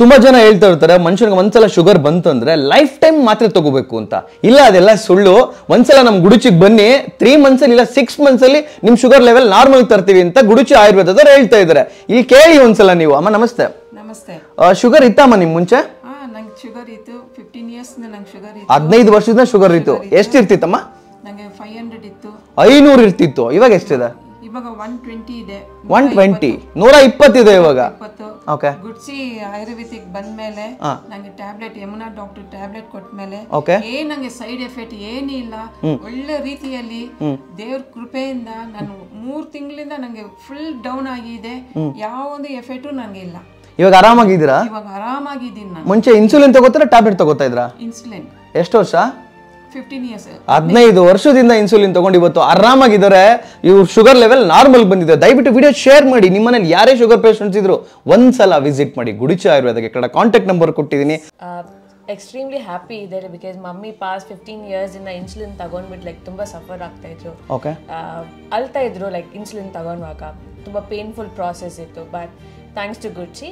ತುಂಬಾ ಜನ ಹೇಳ್ತಾ ಇರ್ತಾರೆ ಮನುಷ್ಯನಿಗೆ ಒಂದ್ಸಲ ಶುಗರ್ ಬಂತಂದ್ರೆ ಲೈಫ್ ಟೈಮ್ ಮಾತ್ರ ತಗೋಬೇಕು ಅಂತ. ಇಲ್ಲ ಅದೆಲ್ಲ ಸುಳ್ಳು. ಒಂದ್ಸಲ ನಮ್ ಗುಡುಚಿಗೆ ಬನ್ನಿ ತ್ರೀ ಮಂತ್ಸ್ ಅಲ್ಲಿ ಇಲ್ಲ ಸಿಕ್ಸ್ ಮಂತ್ಸ್ ಅಲ್ಲಿ ನಿಮ್ ಶುಗರ್ ಲೆವೆಲ್ ನಾರ್ಮಲ್ ತರ್ತೀವಿ ಅಂತ ಗುಡುಚಿ ಆಯುರ್ವೇದದವ್ರು ಹೇಳ್ತಾ ಇದಾರೆ ಇಲ್ಲಿ ಕೇಳಿ ಒಂದ್ಸಲ ನೀವು. ಅಮ್ಮ ನಮಸ್ತೆ. ನಮಸ್ತೆ. ಶುಗರ್ ಇತ್ತಮ್ಮ ನಿಮ್ ಮುಂಚೆ? ಶುಗರ್ ಇತ್ತು. ಫಿಫ್ಟೀನ್ ಇಯರ್ಸ್ ನಂಗೆ ಶುಗರ್ ಇತ್ತು. ಹದಿನೈದು ವರ್ಷದಿಂದ ಶುಗರ್ ಇತ್ತು. ಎಷ್ಟಿರ್ತಿತ್ತಮ್ಮ ನಂಗೆ ಫೈವ್ ಹಂಡ್ರೆಡ್ ಇತ್ತು. ಐನೂರು ಇರ್ತಿತ್ತು. ಇವಾಗ ಎಷ್ಟಿದೆ? ಇವಾಗ ಒನ್ ಟ್ವೆಂಟಿ ಇದೆ. ಒನ್ ಟ್ವೆಂಟಿ ನೂರ ಇಪ್ಪತ್ತಿದೆ ಇವಾಗ. ಓಕೆ ಗುಡ್ಸಿ ಆಯುರ್ವೇದಿಕ್ ಬಂದ್ಮೇಲೆ ನಂಗೆ ಟ್ಯಾಬ್ಲೆಟ್ ಯಮುನಾ ಡಾಕ್ಟರ್ ಟ್ಯಾಬ್ಲೆಟ್ ಕೊಟ್ಮೇಲೆ ಏನ್ ನಂಗೆ ಸೈಡ್ ಎಫೆಕ್ಟ್ ಏನಿಲ್ಲ ಒಳ್ಳೆ ರೀತಿಯಲ್ಲಿ ದೇವ್ರ ಕೃಪೆಯಿಂದ ನಾನು ಮೂರ್ ತಿಂಗಳಿಂದ ನಂಗೆ ಫುಲ್ ಡೌನ್ ಆಗಿದೆ. ಯಾವ ಒಂದು ಎಫೆಕ್ಟು ನಂಗೆ ಇಲ್ಲ. ಇವಾಗ ಆರಾಮಾಗಿದ್ದೀರಾ? ಇವಾಗ ಆರಾಮಾಗಿದ್ದೀನಿ ನಾನು. ಮುಂಚೆ ಇನ್ಸುಲಿನ್ ತಗೋತಾರ ಟ್ಯಾಬ್ಲೆಟ್ ತಗೋತಾ ಇದ್ರಾ ಇನ್ಸುಲಿನ್ ಎಷ್ಟು ವರ್ಷ? ಹದಿನೈದು ವರ್ಷದಿಂದ ಇನ್ಸುಲಿನ್ ತಗೊಂಡು ಇವತ್ತು ಆರಾಮಾಗಿದ್ದಾರೆ. ಇವ್ರ ಶುಗರ್ ಲೆವೆಲ್ ನಾರ್ಮಲ್ ಬಂದಿದೆ. ದಯವಿಟ್ಟು ವಿಡಿಯೋ ಶೇರ್ ಮಾಡಿ. ನಿಮ್ಮ ಮನೇಲಿ ಯಾರೇ ಶುಗರ್ ಪೇಷಂಟ್ಸ್ ಇದ್ರು ಒಂದ್ಸಲ ವಿಸಿಟ್ ಮಾಡಿ. ಗುಡಿಚ ಆಯುರ್ವೇದಕ್ಕೆ ಕಡೆ ಕಾಂಟ್ಯಾಕ್ಟ್ ನಂಬರ್ ಕೊಟ್ಟಿದ್ದೀನಿ. ಎಕ್ಸ್ಟ್ರೀಮ್ಲಿ ಹ್ಯಾಪಿ ಇದ್ದಾರೆ because mummy past fifteen years ಇಂದ ಇನ್ಸುಲಿನ್ ತಗೊಂಡ್ಬಿಟ್ಟು ಲೈಕ್ ತುಂಬಾ ಸಫರ್ ಆಗ್ತಾ ಇದ್ರು. ಅಳ್ತಾ ಇದ್ರು ಲೈಕ್ ಇನ್ಸುಲಿನ್ ತಗೊಂಡಾಗ ತುಂಬಾ ಪೇನ್ಫುಲ್ ಪ್ರಾಸೆಸ್ ಇತ್ತು ಬಟ್ ಥ್ಯಾಂಕ್ಸ್ ಟು ಗುಡ್ಚಿ